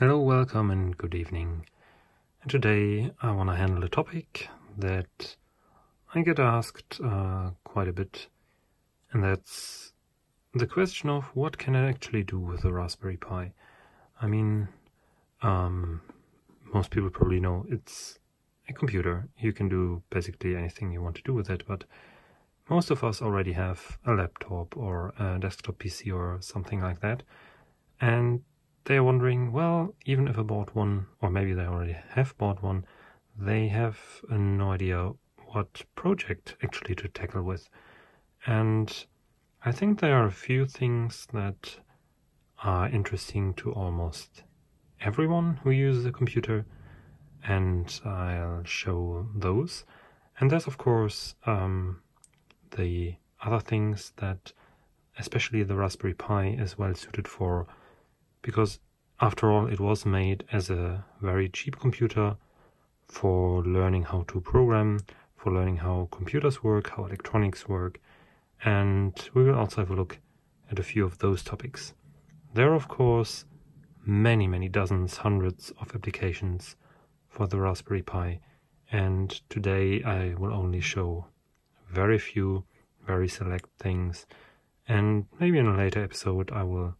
Hello, welcome, and good evening. And today I want to handle a topic that I get asked uh, quite a bit, and that's the question of what can I actually do with a Raspberry Pi. I mean, um, most people probably know it's a computer. You can do basically anything you want to do with it, but most of us already have a laptop or a desktop PC or something like that. And they're wondering, well, even if I bought one, or maybe they already have bought one, they have no idea what project actually to tackle with. And I think there are a few things that are interesting to almost everyone who uses a computer, and I'll show those. And there's, of course, um, the other things that, especially the Raspberry Pi, is well suited for because after all it was made as a very cheap computer for learning how to program, for learning how computers work, how electronics work, and we will also have a look at a few of those topics. There are, of course, many, many dozens, hundreds of applications for the Raspberry Pi, and today I will only show very few, very select things, and maybe in a later episode I will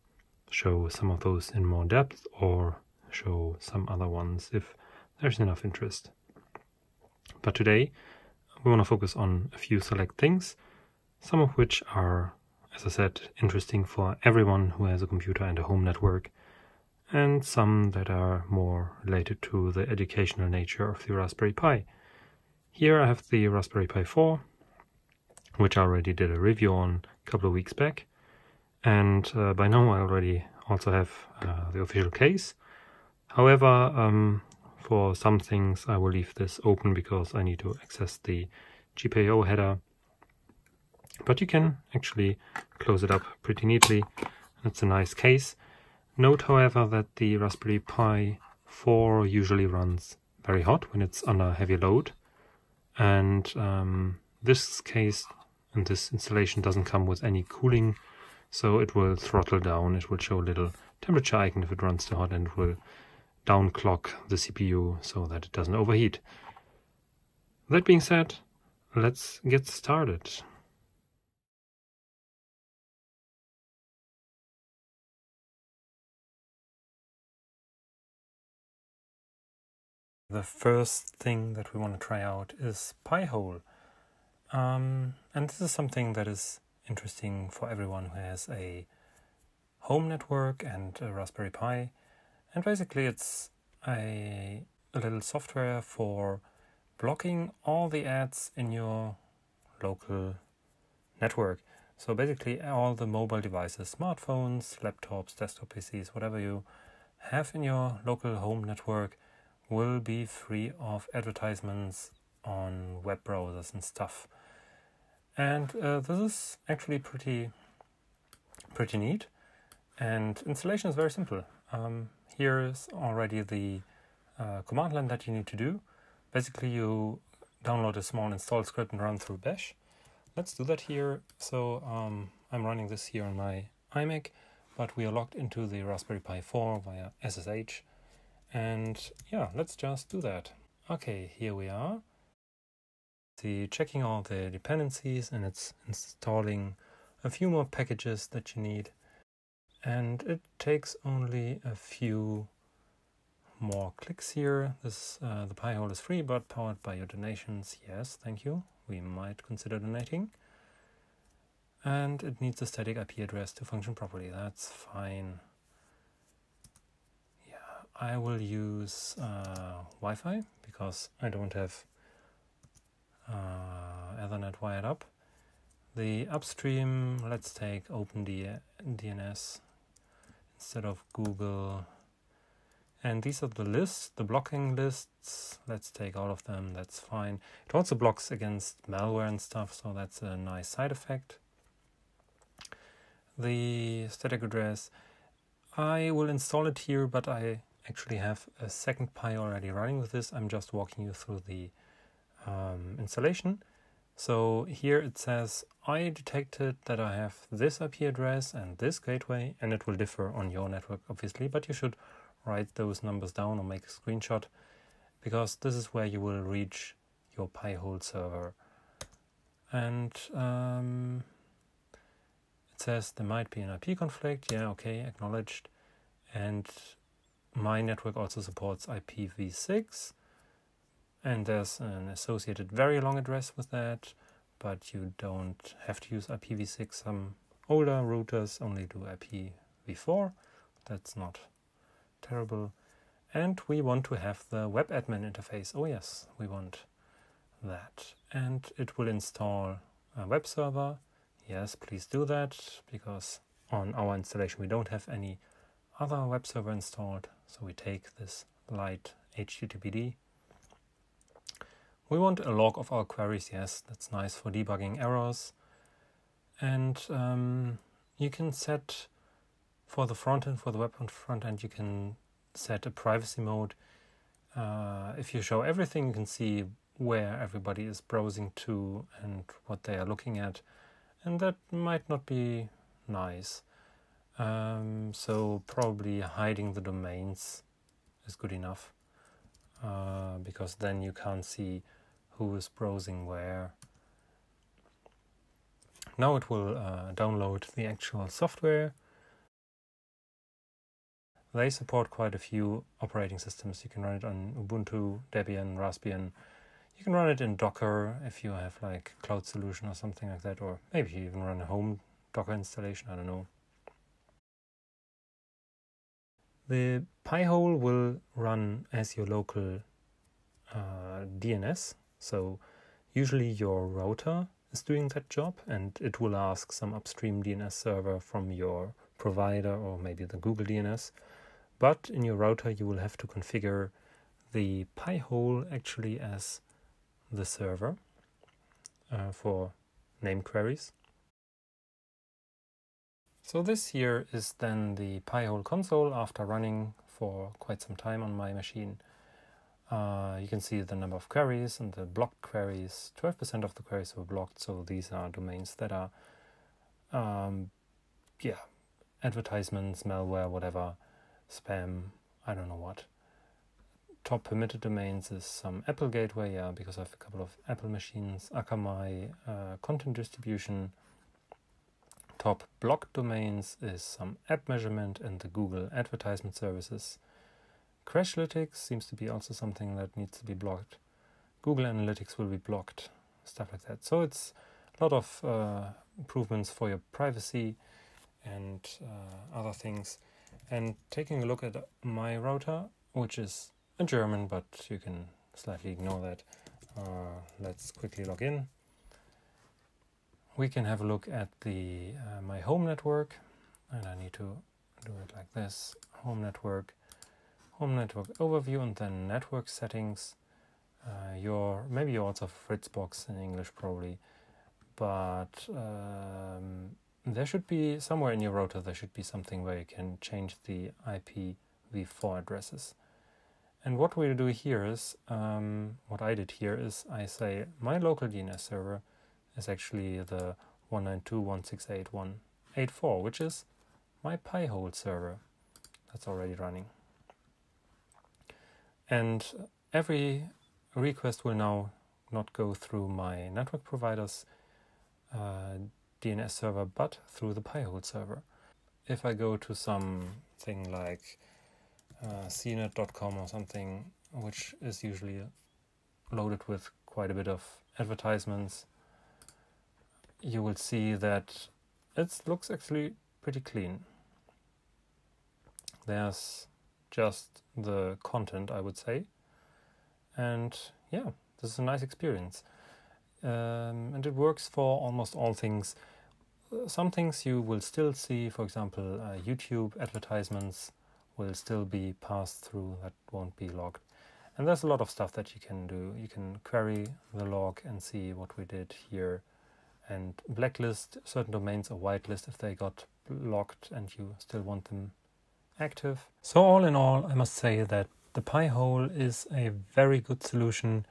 show some of those in more depth or show some other ones if there's enough interest. But today we want to focus on a few select things, some of which are, as I said, interesting for everyone who has a computer and a home network, and some that are more related to the educational nature of the Raspberry Pi. Here I have the Raspberry Pi 4, which I already did a review on a couple of weeks back, and uh, by now I already also have uh, the official case. However, um, for some things I will leave this open because I need to access the GPIO header. But you can actually close it up pretty neatly. It's a nice case. Note, however, that the Raspberry Pi 4 usually runs very hot when it's under heavy load. And um, this case and this installation doesn't come with any cooling so it will throttle down, it will show a little temperature icon if it runs too hot and it will downclock the CPU so that it doesn't overheat. That being said, let's get started. The first thing that we want to try out is Pi-hole. Um, and this is something that is interesting for everyone who has a home network and a Raspberry Pi. And basically, it's a, a little software for blocking all the ads in your local network. So basically, all the mobile devices, smartphones, laptops, desktop PCs, whatever you have in your local home network, will be free of advertisements on web browsers and stuff and uh, this is actually pretty pretty neat. And installation is very simple. Um, here is already the uh, command line that you need to do. Basically you download a small install script and run through bash. Let's do that here. So um, I'm running this here on my iMac but we are logged into the Raspberry Pi 4 via SSH and yeah let's just do that. Okay here we are the checking all the dependencies and it's installing a few more packages that you need. And it takes only a few more clicks here. This uh, the pi hole is free but powered by your donations yes thank you. We might consider donating. And it needs a static IP address to function properly. That's fine. Yeah I will use uh, Wi-Fi because I don't have Uh, Ethernet wired up. The upstream, let's take OpenDNS instead of Google. And these are the lists, the blocking lists. Let's take all of them, that's fine. It also blocks against malware and stuff, so that's a nice side effect. The static address, I will install it here, but I actually have a second Pi already running with this. I'm just walking you through the um, installation So here it says I detected that I have this IP address and this gateway, and it will differ on your network, obviously, but you should write those numbers down or make a screenshot because this is where you will reach your Pi-hole server. And um, it says there might be an IP conflict. Yeah, okay, acknowledged. And my network also supports IPv6 and there's an associated very long address with that but you don't have to use IPv6 some older routers only do IPv4 that's not terrible. And we want to have the web admin interface. Oh yes we want that. And it will install a web server. Yes please do that because on our installation we don't have any other web server installed. So we take this light HTTPD. We want a log of our queries, yes, that's nice for debugging errors. And um, you can set for the front end, for the web front end, you can set a privacy mode. Uh, if you show everything, you can see where everybody is browsing to and what they are looking at. And that might not be nice. Um, so probably hiding the domains is good enough uh, because then you can't see who is browsing where. Now it will uh, download the actual software. They support quite a few operating systems. You can run it on Ubuntu, Debian, Raspbian. You can run it in Docker if you have like cloud solution or something like that, or maybe you even run a home Docker installation. I don't know. The Pi-hole will run as your local uh, DNS. So usually your router is doing that job and it will ask some upstream DNS server from your provider or maybe the Google DNS. But in your router, you will have to configure the Pi-hole actually as the server uh, for name queries. So this here is then the Pi-hole console after running for quite some time on my machine. Uh, you can see the number of queries and the blocked queries. 12% of the queries were blocked, so these are domains that are, um, yeah, advertisements, malware, whatever, spam, I don't know what. Top permitted domains is some Apple gateway, yeah, because I have a couple of Apple machines, Akamai, uh, content distribution, top blocked domains is some app measurement and the Google advertisement services. Crashlytics seems to be also something that needs to be blocked. Google Analytics will be blocked, stuff like that. So it's a lot of uh, improvements for your privacy and uh, other things. And taking a look at my router, which is a German, but you can slightly ignore that. Uh, let's quickly log in we can have a look at the uh, my home network and I need to do it like this home network home network overview and then network settings. Uh, your maybe you also Fritzbox in English probably. But um, there should be somewhere in your router there should be something where you can change the IPv4 addresses. And what we do here is um, what I did here is I say my local DNS server is actually the 192.168.184, which is my Pi-hole server that's already running. And every request will now not go through my network provider's uh, DNS server, but through the Pi-hole server. If I go to something like uh, cnet.com or something, which is usually loaded with quite a bit of advertisements you will see that it looks actually pretty clean. There's just the content, I would say. And yeah, this is a nice experience. Um, and it works for almost all things. Some things you will still see, for example, uh, YouTube advertisements will still be passed through, that won't be logged. And there's a lot of stuff that you can do. You can query the log and see what we did here and blacklist certain domains or whitelist if they got blocked and you still want them active. So all in all, I must say that the Pi-hole is a very good solution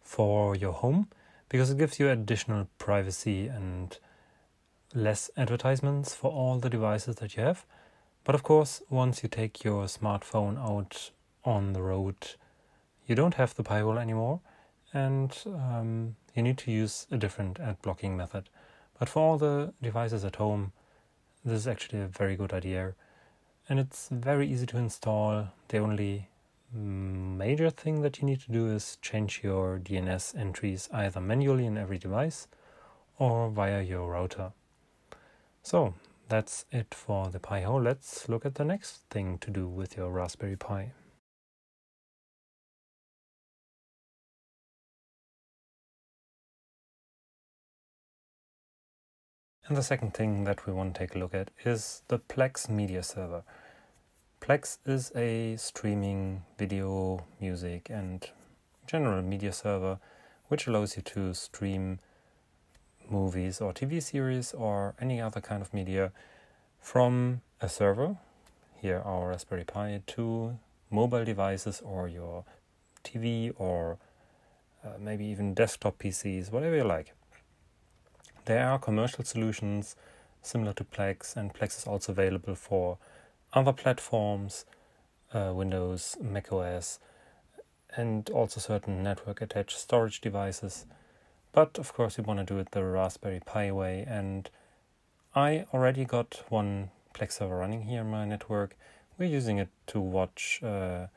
for your home because it gives you additional privacy and less advertisements for all the devices that you have. But of course, once you take your smartphone out on the road, you don't have the Pi-hole anymore, and um, you need to use a different ad blocking method. But for all the devices at home, this is actually a very good idea, and it's very easy to install. The only major thing that you need to do is change your DNS entries either manually in every device or via your router. So that's it for the Pi-hole. Let's look at the next thing to do with your Raspberry Pi. And the second thing that we want to take a look at is the Plex Media Server. Plex is a streaming video, music, and general media server which allows you to stream movies or TV series or any other kind of media from a server, here our Raspberry Pi, to mobile devices or your TV or uh, maybe even desktop PCs, whatever you like. There are commercial solutions similar to Plex, and Plex is also available for other platforms, uh, Windows, macOS, and also certain network attached storage devices. But of course, we want to do it the Raspberry Pi way, and I already got one Plex server running here in my network. We're using it to watch uh, a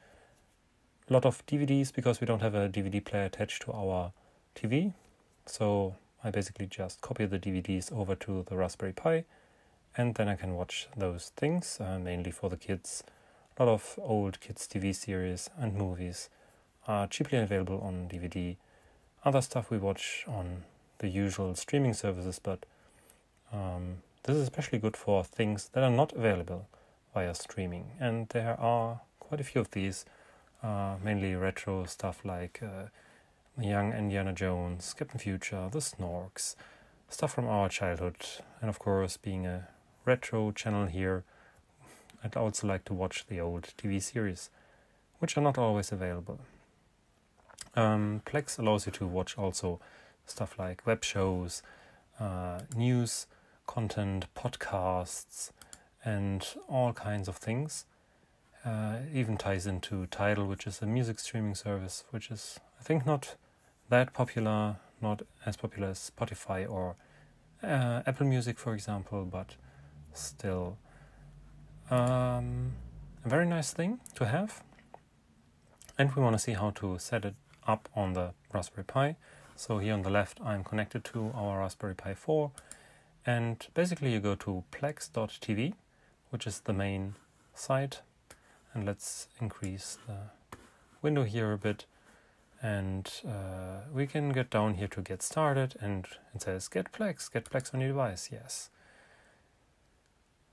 lot of DVDs because we don't have a DVD player attached to our TV. So I basically just copy the DVDs over to the Raspberry Pi and then I can watch those things, uh, mainly for the kids. A lot of old kids' TV series and movies are cheaply available on DVD. Other stuff we watch on the usual streaming services, but um, this is especially good for things that are not available via streaming, and there are quite a few of these, uh, mainly retro stuff like. Uh, Young Indiana Jones, Captain Future, The Snorks, stuff from our childhood, and of course, being a retro channel here, I'd also like to watch the old TV series, which are not always available. Um, Plex allows you to watch also stuff like web shows, uh, news, content, podcasts, and all kinds of things. Uh, even ties into Tidal, which is a music streaming service, which is, I think, not that popular, not as popular as Spotify or uh, Apple Music, for example, but still um, a very nice thing to have. And we want to see how to set it up on the Raspberry Pi. So here on the left, I'm connected to our Raspberry Pi 4. And basically you go to plex.tv, which is the main site. And let's increase the window here a bit and uh, we can get down here to get started and it says get Plex, get Plex on your device, yes.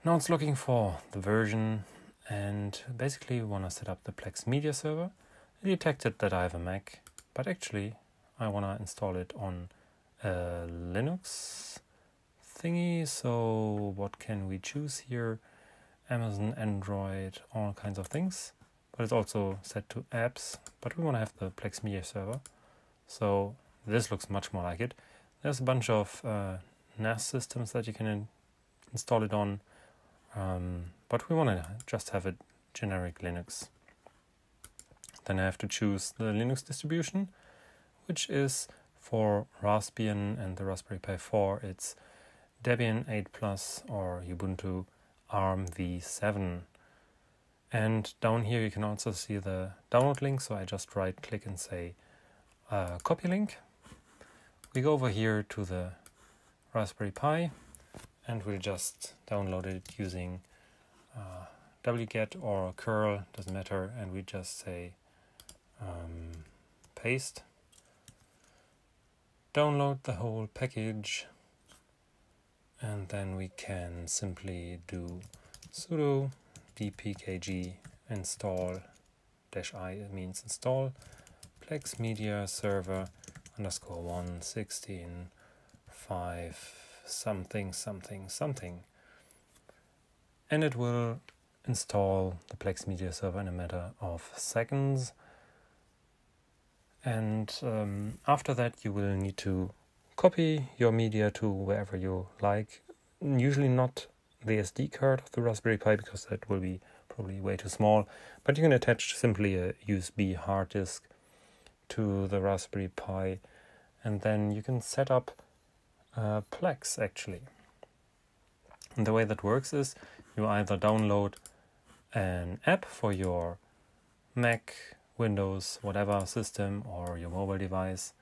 Now it's looking for the version and basically we want to set up the Plex media server. It detected that I have a Mac, but actually I want to install it on a Linux thingy. So what can we choose here? Amazon, Android, all kinds of things but it's also set to apps, but we want to have the Plex Media server. So this looks much more like it. There's a bunch of uh, NAS systems that you can in install it on, um, but we want to just have a generic Linux. Then I have to choose the Linux distribution, which is for Raspbian and the Raspberry Pi 4, it's Debian 8 Plus or Ubuntu ARM v7 and down here you can also see the download link. So I just right click and say uh, copy link. We go over here to the Raspberry Pi and we'll just download it using uh, wget or curl, doesn't matter. And we just say um, paste, download the whole package, and then we can simply do sudo dpkg install dash i means install plex media server underscore 116 5 something something something and it will install the plex media server in a matter of seconds And um, after that, you will need to copy your media to wherever you like. Usually not the SD card of the Raspberry Pi because that will be probably way too small. But you can attach simply a USB hard disk to the Raspberry Pi and then you can set up uh, Plex actually. And the way that works is you either download an app for your Mac, Windows, whatever system or your mobile device.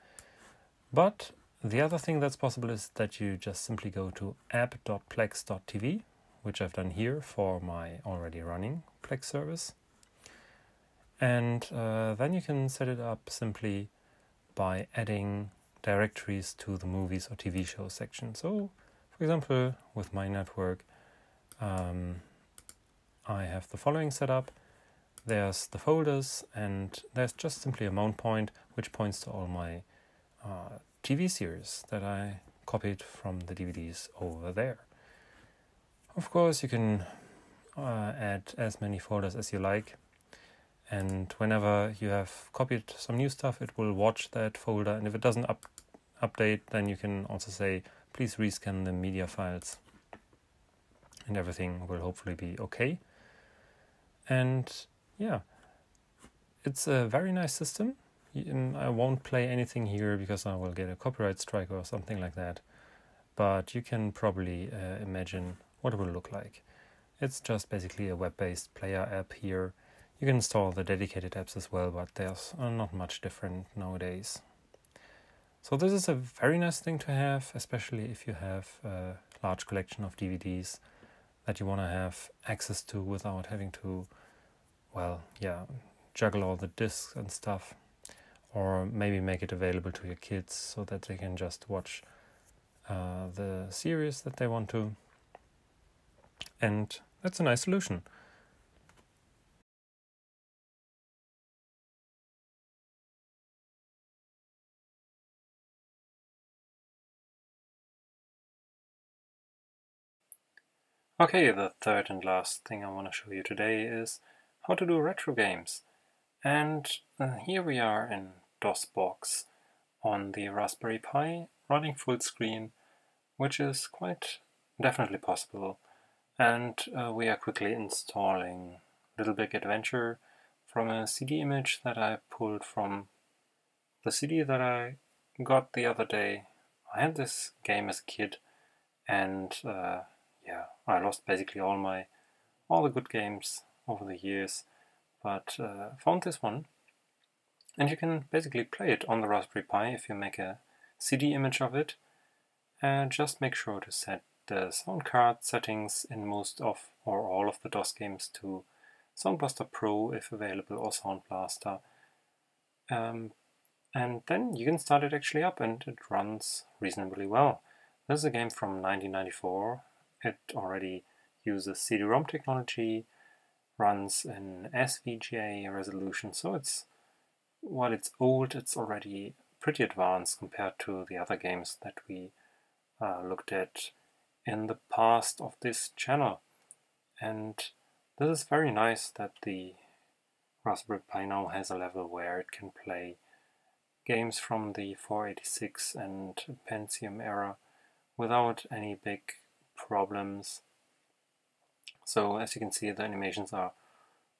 But the other thing that's possible is that you just simply go to app.plex.tv, which I've done here for my already running Plex service. And uh, then you can set it up simply by adding directories to the movies or TV show section. So, for example, with my network, um, I have the following setup. There's the folders, and there's just simply a mount point which points to all my uh, TV series that I copied from the DVDs over there. Of course, you can uh, add as many folders as you like, and whenever you have copied some new stuff, it will watch that folder, and if it doesn't up- update, then you can also say, please rescan the media files, and everything will hopefully be okay. And yeah, it's a very nice system. I won't play anything here because I will get a copyright strike or something like that. But you can probably uh, imagine what it will look like. It's just basically a web based player app here. You can install the dedicated apps as well, but there's not much different nowadays. So, this is a very nice thing to have, especially if you have a large collection of DVDs that you want to have access to without having to, well, yeah, juggle all the discs and stuff. Or maybe make it available to your kids so that they can just watch uh, the series that they want to. And that's a nice solution. Okay, the third and last thing I want to show you today is how to do retro games. And uh, here we are in DOSBox on the Raspberry Pi running full screen, which is quite definitely possible. And uh, we are quickly installing Little Big Adventure from a CD image that I pulled from the CD that I got the other day. I had this game as a kid and uh, yeah, I lost basically all my all the good games over the years, but uh, found this one, and you can basically play it on the Raspberry Pi if you make a CD image of it, and just make sure to set the sound card settings in most of or all of the DOS games to Sound Blaster Pro if available or Sound Blaster. Um, and then you can start it actually up and it runs reasonably well. This is a game from 1994 it already uses CD-ROM technology, runs in SVGA resolution, so it's while it's old, it's already pretty advanced compared to the other games that we uh, looked at in the past of this channel. And this is very nice that the Raspberry Pi now has a level where it can play games from the 486 and Pentium era without any big problems. So as you can see the animations are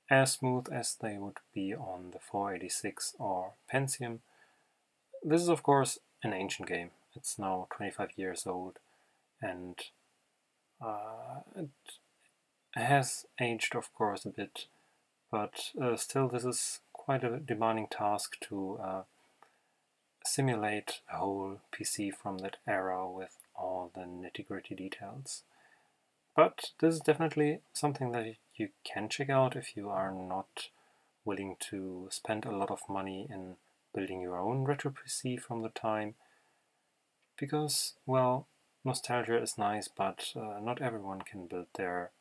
as smooth as they would be on the 486 or Pentium. This is of course an ancient game. It's now 25 years old and uh, it has aged of course a bit but uh, still this is quite a demanding task to uh, simulate a whole PC from that era with all the nitty gritty details. But this is definitely something that you can check out if you are not willing to spend a lot of money in building your own retro PC from the time. Because, well, nostalgia is nice, but uh, not everyone can build their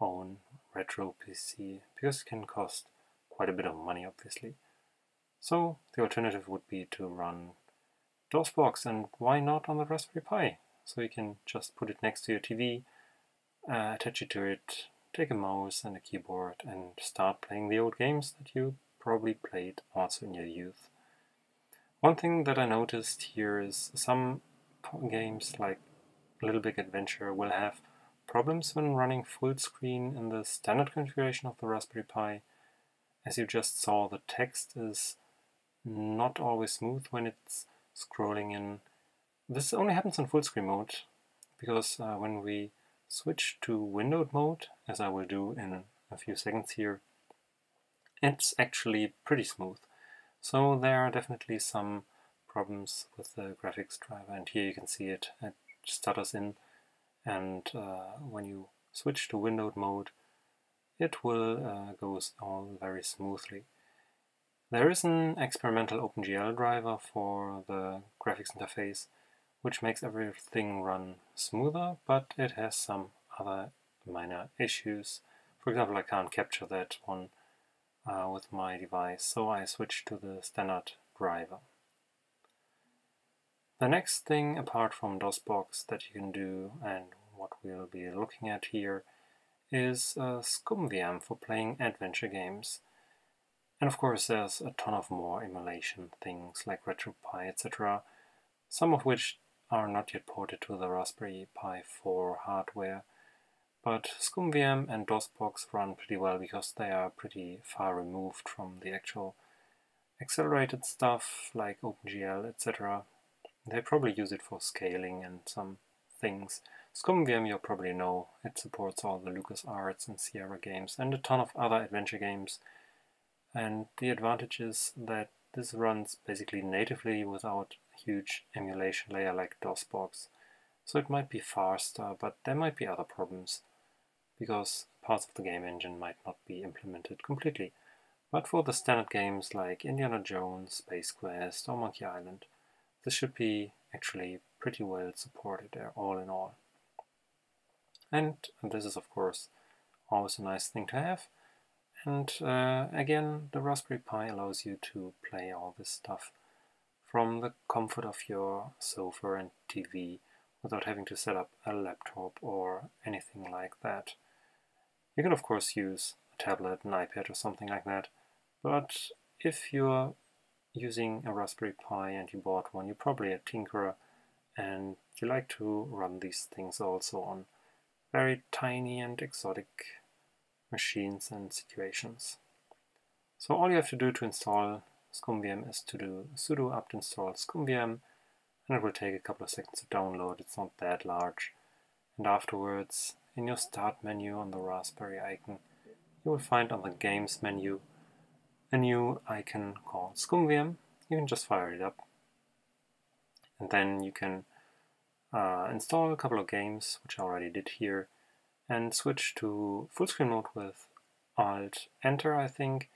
own retro PC because it can cost quite a bit of money, obviously. So the alternative would be to run DOSBox, and why not on the Raspberry Pi? So you can just put it next to your TV, uh, attach it to it, take a mouse and a keyboard, and start playing the old games that you probably played also in your youth. One thing that I noticed here is some games like Little Big Adventure will have problems when running full screen in the standard configuration of the Raspberry Pi. As you just saw, the text is not always smooth when it's scrolling in. This only happens in full screen mode because uh, when we switch to windowed mode, as I will do in a few seconds here, it's actually pretty smooth. So there are definitely some problems with the graphics driver and here you can see it, it stutters in and uh, when you switch to windowed mode it will uh, goes all very smoothly. There is an experimental OpenGL driver for the graphics interface which makes everything run smoother, but it has some other minor issues. For example, I can't capture that one uh, with my device, so I switch to the standard driver. The next thing apart from DOSBox that you can do and what we'll be looking at here is uh, ScummVM for playing adventure games. And of course there's a ton of more emulation things like RetroPie, etc. Some of which are not yet ported to the Raspberry Pi 4 hardware. But ScummVM and DOSBox run pretty well because they are pretty far removed from the actual accelerated stuff like OpenGL, etc. They probably use it for scaling and some things. ScummVM you'll probably know, it supports all the LucasArts and Sierra games and a ton of other adventure games. And the advantage is that this runs basically natively without huge emulation layer like DOSBox. So it might be faster, but there might be other problems because parts of the game engine might not be implemented completely. But for the standard games like Indiana Jones, Space Quest or Monkey Island, this should be actually pretty well supported there all in all. And this is of course always a nice thing to have. And uh, again, the Raspberry Pi allows you to play all this stuff from the comfort of your sofa and TV without having to set up a laptop or anything like that. You can of course use a tablet, an iPad or something like that, but if you're using a Raspberry Pi and you bought one, you're probably a tinkerer and you like to run these things also on very tiny and exotic machines and situations. So all you have to do to install ScummVM is to do sudo apt install ScummVM and it will take a couple of seconds to download, it's not that large. And afterwards, in your start menu on the Raspberry icon, you will find on the games menu a new icon called ScummVM. You can just fire it up. And then you can uh, install a couple of games, which I already did here, and switch to full screen mode with Alt Enter, I think,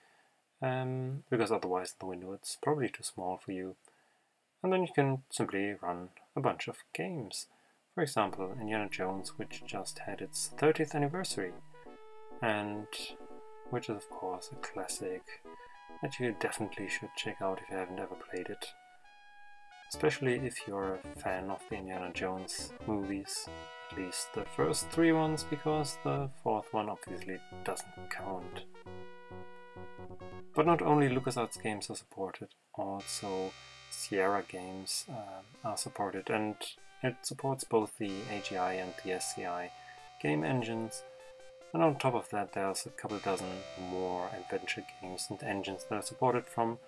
um, because otherwise the window is probably too small for you. And then you can simply run a bunch of games. For example, Indiana Jones, which just had its 30th anniversary, and which is of course a classic that you definitely should check out if you haven't ever played it. Especially if you're a fan of the Indiana Jones movies, at least the first three ones, because the fourth one obviously doesn't count. But not only LucasArts games are supported, also Sierra games uh, are supported, and it supports both the AGI and the SCI game engines, and on top of that there's a couple dozen more adventure games and engines that are supported from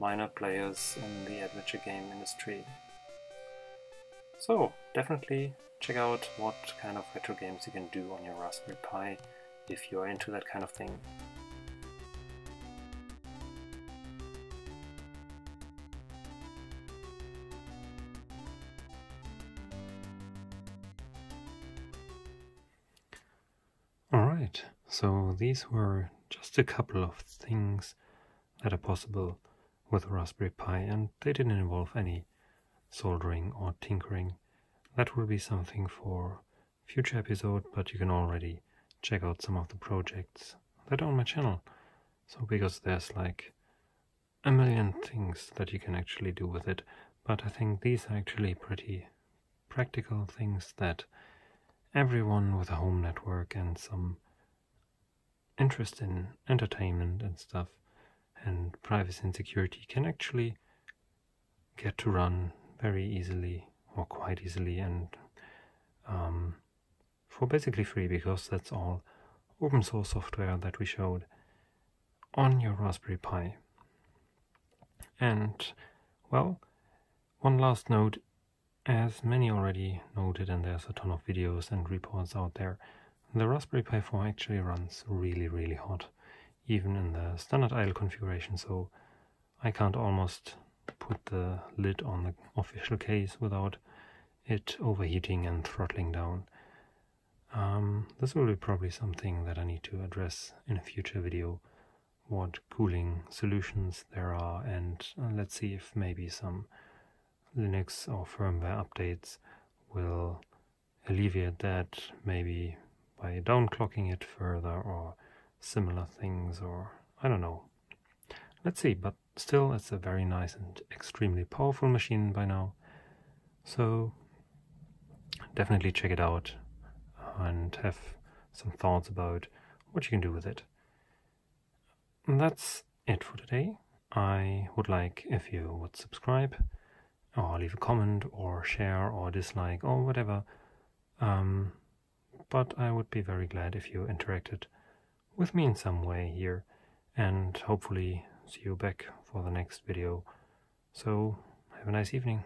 minor players in the adventure game industry. So definitely check out what kind of retro games you can do on your Raspberry Pi if you're into that kind of thing. So these were just a couple of things that are possible with Raspberry Pi and they didn't involve any soldering or tinkering. That will be something for future episode, but you can already check out some of the projects that are on my channel. So because there's like a million things that you can actually do with it, but I think these are actually pretty practical things that everyone with a home network and some interest in entertainment and stuff and privacy and security can actually get to run very easily or quite easily and um, for basically free because that's all open source software that we showed on your Raspberry Pi. And, well, one last note as many already noted, and there's a ton of videos and reports out there, the Raspberry Pi 4 actually runs really, really hot, even in the standard idle configuration, so I can't almost put the lid on the official case without it overheating and throttling down. Um, this will be probably something that I need to address in a future video, what cooling solutions there are, and uh, let's see if maybe some Linux or firmware updates will alleviate that maybe by downclocking it further or similar things or I don't know. Let's see, but still it's a very nice and extremely powerful machine by now. So definitely check it out and have some thoughts about what you can do with it. And that's it for today. I would like if you would subscribe or leave a comment or share or dislike or whatever. Um, but I would be very glad if you interacted with me in some way here and hopefully see you back for the next video. So have a nice evening.